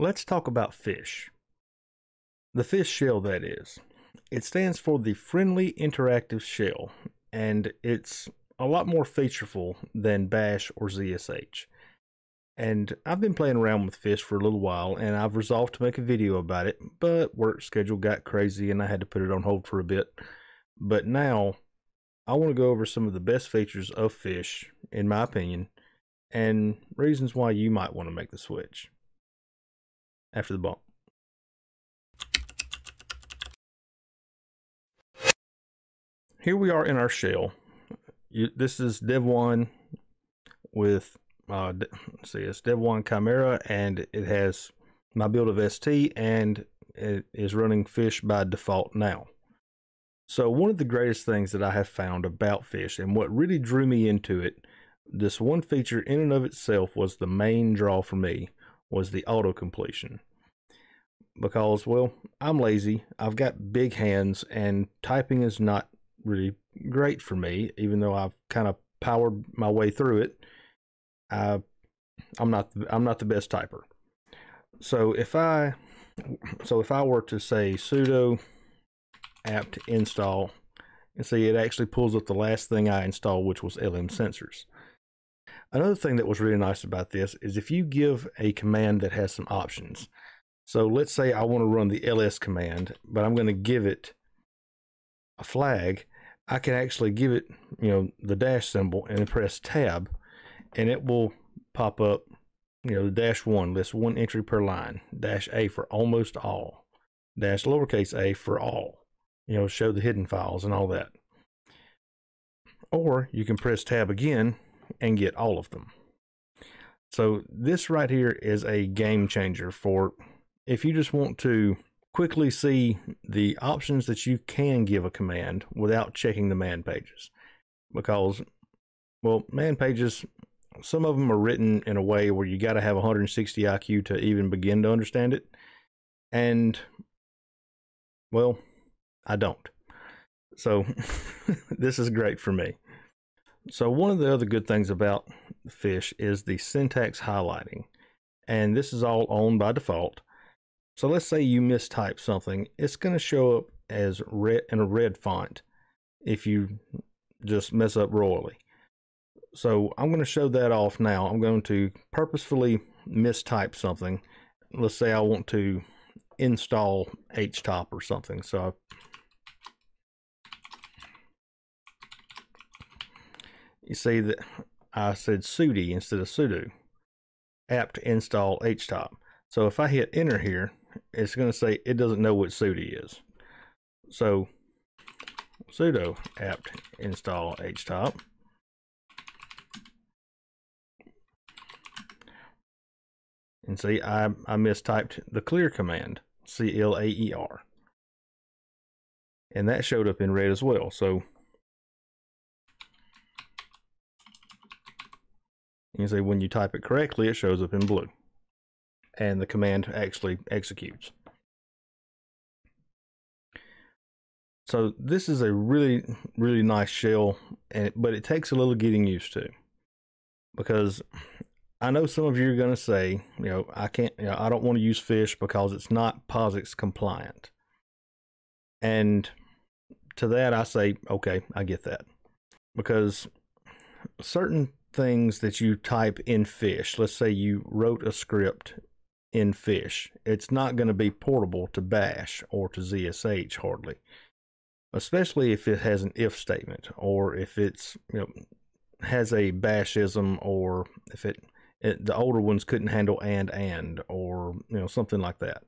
Let's talk about fish. The fish shell, that is. It stands for the Friendly Interactive Shell, and it's a lot more featureful than Bash or ZSH. And I've been playing around with fish for a little while, and I've resolved to make a video about it, but work schedule got crazy and I had to put it on hold for a bit. But now, I want to go over some of the best features of fish, in my opinion, and reasons why you might want to make the switch after the bump. Here we are in our shell. You, this is Devuan with, uh, see, it's Devuan Chimaera, and it has my build of ST, and it is running fish by default now. So one of the greatest things that I have found about fish, and what really drew me into it, this one feature in and of itself was the main draw for me, was the auto completion. Because, well, I'm lazy, I've got big hands, and typing is not really great for me, even though I've kind of powered my way through it. I, I'm not I'm not the best typer. So if I so if I were to say sudo apt install and see it actually pulls up the last thing I installed, which was LM sensors. Another thing that was really nice about this is if you give a command that has some options. So let's say I want to run the ls command, but I'm going to give it a flag. I can actually give it, you know, the dash symbol and press tab and it will pop up, you know, the dash one, list one entry per line, dash A for almost all, dash lowercase a for all, you know, show the hidden files and all that. Or you can press tab again and get all of them. So this right here is a game changer for if you just want to quickly see the options that you can give a command without checking the man pages. Because, well, man pages, some of them are written in a way where you got to have 160 IQ to even begin to understand it. And, well, I don't. So this is great for me. So one of the other good things about fish is the syntax highlighting. And this is all on by default. So let's say you mistype something. It's going to show up as red in a red font if you just mess up royally. So I'm going to show that off now. I'm going to purposefully mistype something. Let's say I want to install HTOP or something. So you see that I said sudi instead of sudo apt install htop. So if I hit enter here, it's going to say it doesn't know what sudi is. So sudo apt install htop. And see, I, I mistyped the clear command, C-L-A-E-R. And that showed up in red as well. So You can see when you type it correctly, it shows up in blue. And the command actually executes. So this is a really, really nice shell, and but it takes a little getting used to. Because I know some of you are going to say, you know, I can't, you know, I don't want to use fish because it's not POSIX compliant. And to that, I say, okay, I get that. Because certain things that you type in fish, let's say you wrote a script in fish, it's not going to be portable to bash or to ZSH hardly. Especially if it has an if statement or if it's, you know, has a bashism or if it, it the older ones couldn't handle and and or you know something like that.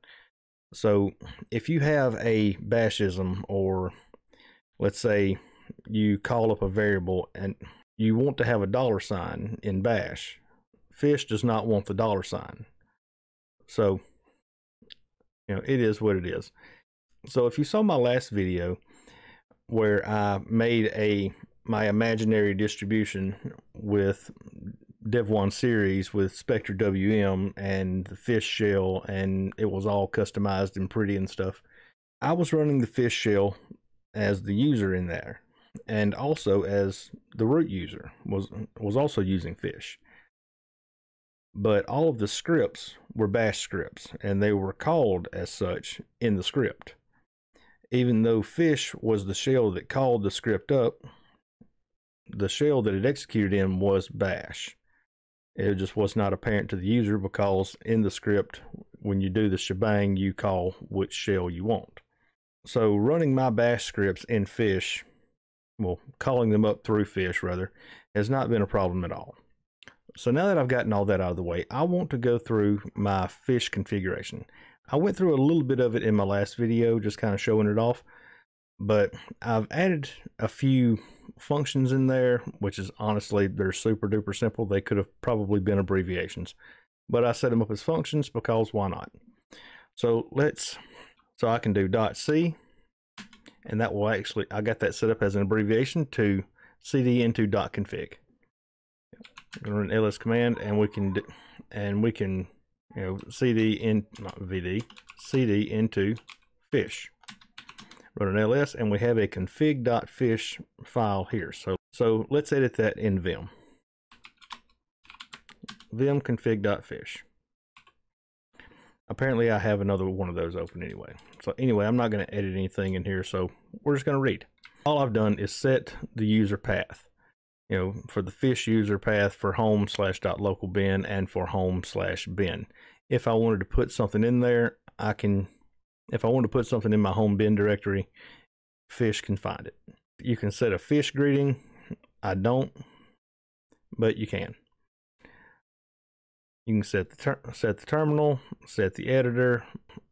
So if you have a bashism or let's say you call up a variable and you want to have a dollar sign in bash. Fish does not want the dollar sign. So, you know, it is what it is. So if you saw my last video where I made a my imaginary distribution with Devuan Ceres with spectrwm and the fish shell and it was all customized and pretty and stuff. I was running the fish shell as the user in there and also as the root user was was also using fish. but all of the scripts were bash scripts and they were called as such in the script. Even though fish was the shell that called the script up, the shell that it executed in was bash. It just was not apparent to the user because in the script, when you do the shebang, you call which shell you want. So running my bash scripts in fish, well, calling them up through fish rather, has not been a problem at all. So now that I've gotten all that out of the way, I want to go through my fish configuration. I went through a little bit of it in my last video, just kind of showing it off, but I've added a few functions in there, which is honestly, they're super duper simple. They could have probably been abbreviations, but I set them up as functions because why not? So let's, so I can do dot C, and that will actually, I got that set up as an abbreviation to cd into dot config. Run an ls command and we can and we can you know cd in not vd cd into fish. Run an ls and we have a config.fish file here. So so let's edit that in vim. Vim config.fish apparently i have another one of those open anyway. So anyway i'm not going to edit anything in here so we're just going to read all i've done is set the user path you know, for the fish user path for home slash dot local bin and for home slash bin. If I wanted to put something in there, I can, if I want to put something in my home bin directory, fish can find it. You can set a fish greeting. I don't, but you can. You can set the set the terminal, set the editor.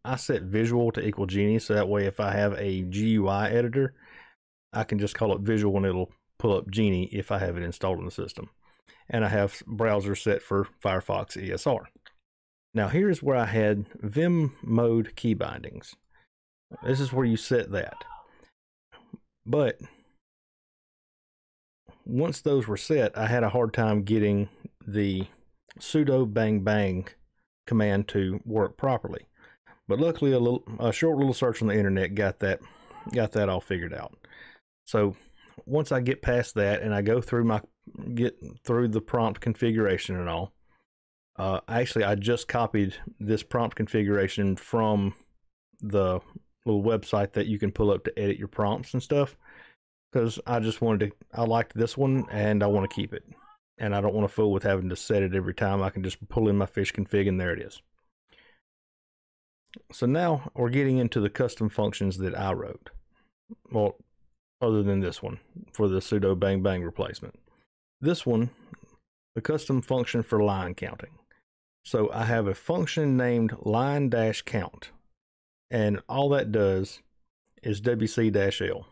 I set visual to equal Geany, so that way if I have a GUI editor, I can just call it visual and it'll pull up Geany if I have it installed in the system. And I have browser set for Firefox ESR. Now here's where I had Vim mode key bindings. This is where you set that. But once those were set, I had a hard time getting the sudo bang bang command to work properly. But luckily, a little a short little search on the internet got that got that all figured out. So once I get past that and I go through my get through the prompt configuration and all, uh, actually I just copied this prompt configuration from the little website that you can pull up to edit your prompts and stuff because I just wanted to I liked this one and I want to keep it and I don't want to fool with having to set it every time I can just pull in my fish config and there it is so now we're getting into the custom functions that I wrote well other than this one for the sudo bang bang replacement. This one, the custom function for line counting. So I have a function named line dash count, and all that does is wc dash l.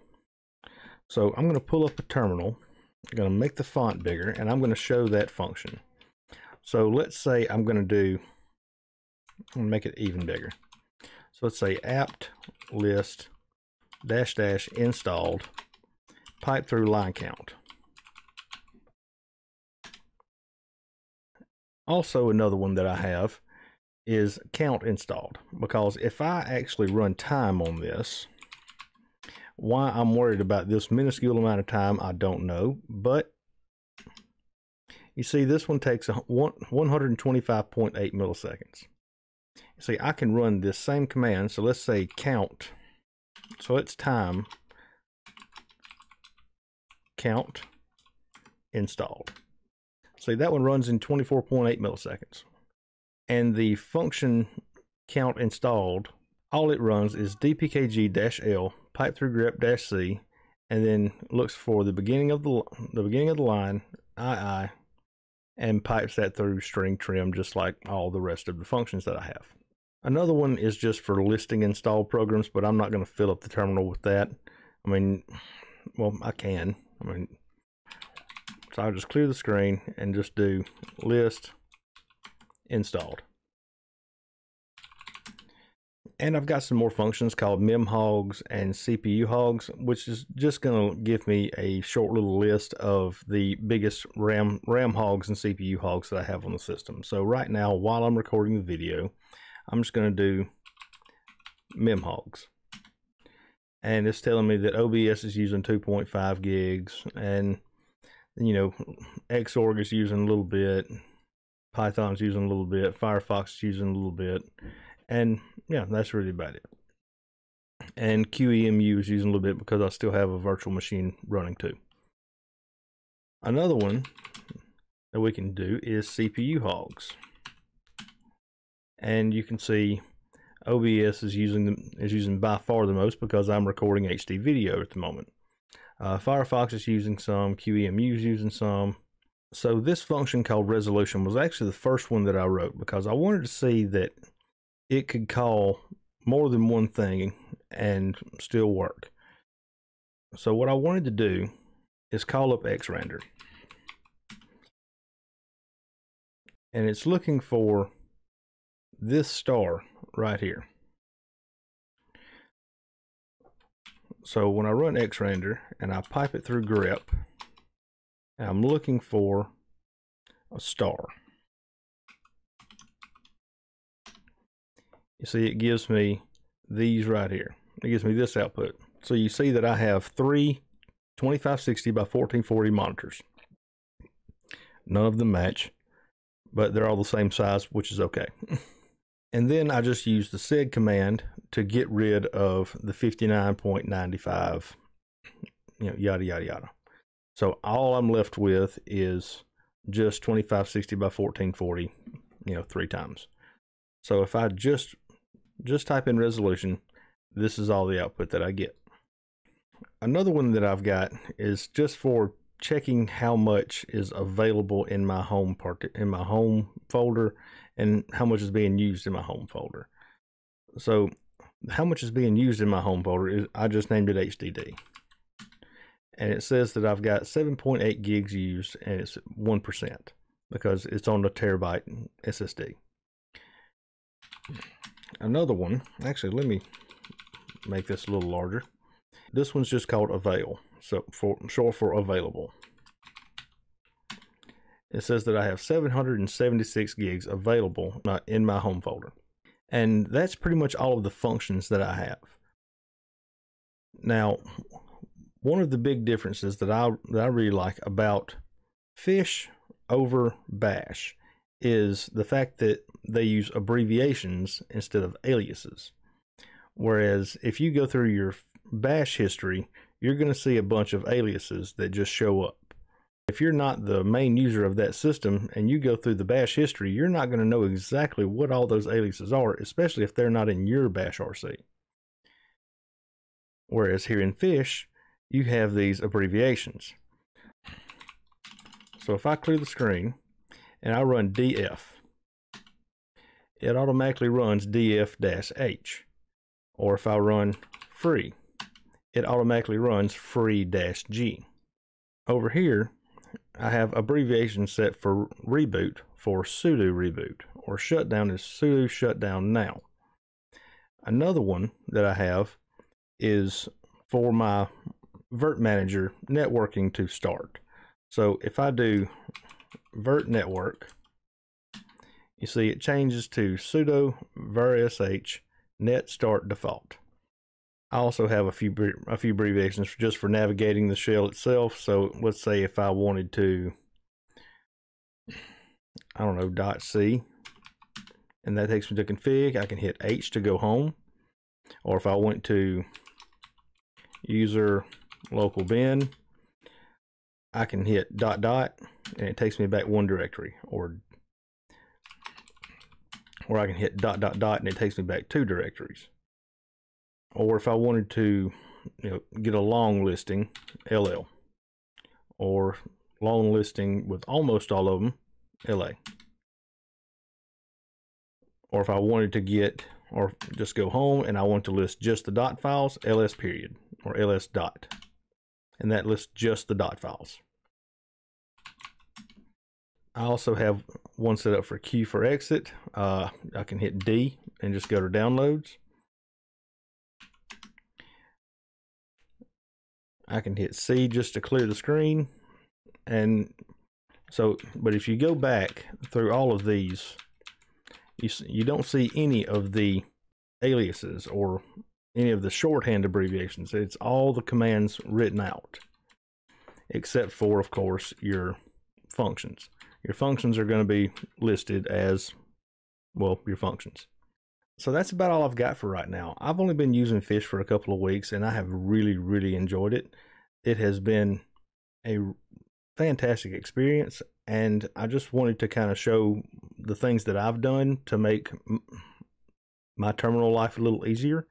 So I'm going to pull up a terminal, I'm going to make the font bigger, and I'm going to show that function. So let's say I'm going to do, I'm going to make it even bigger. So let's say apt list dash dash installed pipe through line count. Also another one that I have is count installed because if I actually run time on this, why I'm worried about this minuscule amount of time, I don't know, but you see this one takes 125.8 milliseconds. See, I can run this same command. So let's say count. So it's time count installed. See, that one runs in 24.8 milliseconds. And the function count installed, all it runs is dpkg-l pipe through grep-c and then looks for the beginning of the the beginning of the line ii and pipes that through string trim just like all the rest of the functions that I have. Another one is just for listing installed programs, but I'm not going to fill up the terminal with that. I mean, well, I can. I mean, so I'll just clear the screen and just do list installed. And I've got some more functions called memhogs and CPU hogs, which is just going to give me a short little list of the biggest RAM, RAM hogs and CPU hogs that I have on the system. So right now, while I'm recording the video, I'm just going to do memhogs. And it's telling me that OBS is using 2.5 gigs and, you know, Xorg is using a little bit. Python's using a little bit, Firefox is using a little bit, and yeah, that's really about it. And QEMU is using a little bit because I still have a virtual machine running too. Another one that we can do is CPU hogs. And you can see OBS is using them is using by far the most because I'm recording HD video at the moment. Uh, Firefox is using some, QEMU is using some. So this function called resolution was actually the first one that I wrote because I wanted to see that it could call more than one thing and still work. So what I wanted to do is call up xrandr. And it's looking for this star right here. So when I run xrandr and I pipe it through grep, I'm looking for a star. You see, it gives me these right here. It gives me this output. So you see that I have three 2560 by 1440 monitors. None of them match, but they're all the same size, which is okay. and then I just use the sed command to get rid of the 59.95, you know, yada, yada, yada. So all I'm left with is just 2560 by 1440, you know, three times. So if I just just type in resolution, this is all the output that I get. Another one that I've got is just for checking how much is available in my home part in my home folder and how much is being used in my home folder. So how much is being used in my home folder is I just named it HDD. And it says that I've got 7.8 gigs used and it's 1% because it's on a terabyte SSD another one. Actually, let me make this a little larger. This one's just called avail, so for short for available. It says that I have 776 gigs available in my home folder. And that's pretty much all of the functions that I have. Now, one of the big differences that I, that I really like about Fish over Bash is the fact that they use abbreviations instead of aliases. Whereas if you go through your bash history, you're going to see a bunch of aliases that just show up. If you're not the main user of that system and you go through the bash history, you're not going to know exactly what all those aliases are, especially if they're not in your bash RC. Whereas here in Fish, you have these abbreviations. So if I clear the screen and I run df, it automatically runs df-h. Or if I run free, it automatically runs free-g. Over here, I have abbreviation set for reboot for sudo reboot, or shutdown is sudo shutdown now. Another one that I have is for my virt-manager networking to start. So if I do virt network, you see it changes to sudo virsh net start default. I also have a few a few abbreviations just for navigating the shell itself. So let's say if I wanted to, I don't know, dot C, and that takes me to config, I can hit H to go home. Or if I went to user local bin, I can hit dot dot and it takes me back one directory or where I can hit dot dot dot and it takes me back two directories. Or if I wanted to you know, get a long listing, LL. Or long listing with almost all of them, LA. Or if I wanted to get, or just go home and I want to list just the dot files, ls period, or ls dot. And that lists just the dot files. I also have one set up for Q for exit. Uh, I can hit D and just go to downloads. I can hit C just to clear the screen. And so, but if you go back through all of these, you, you don't see any of the aliases or any of the shorthand abbreviations. It's all the commands written out, except for, of course, your functions your functions are going to be listed as, well, your functions. So that's about all I've got for right now. I've only been using Fish for a couple of weeks and I have really, really enjoyed it. It has been a fantastic experience and I just wanted to kind of show the things that I've done to make my terminal life a little easier.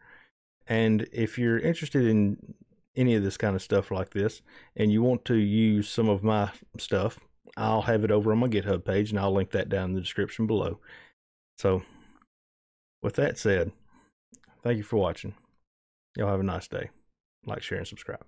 And if you're interested in any of this kind of stuff like this and you want to use some of my stuff, I'll have it over on my GitHub page and I'll link that down in the description below. So, with that said, thank you for watching. Y'all have a nice day. Like, share, and subscribe.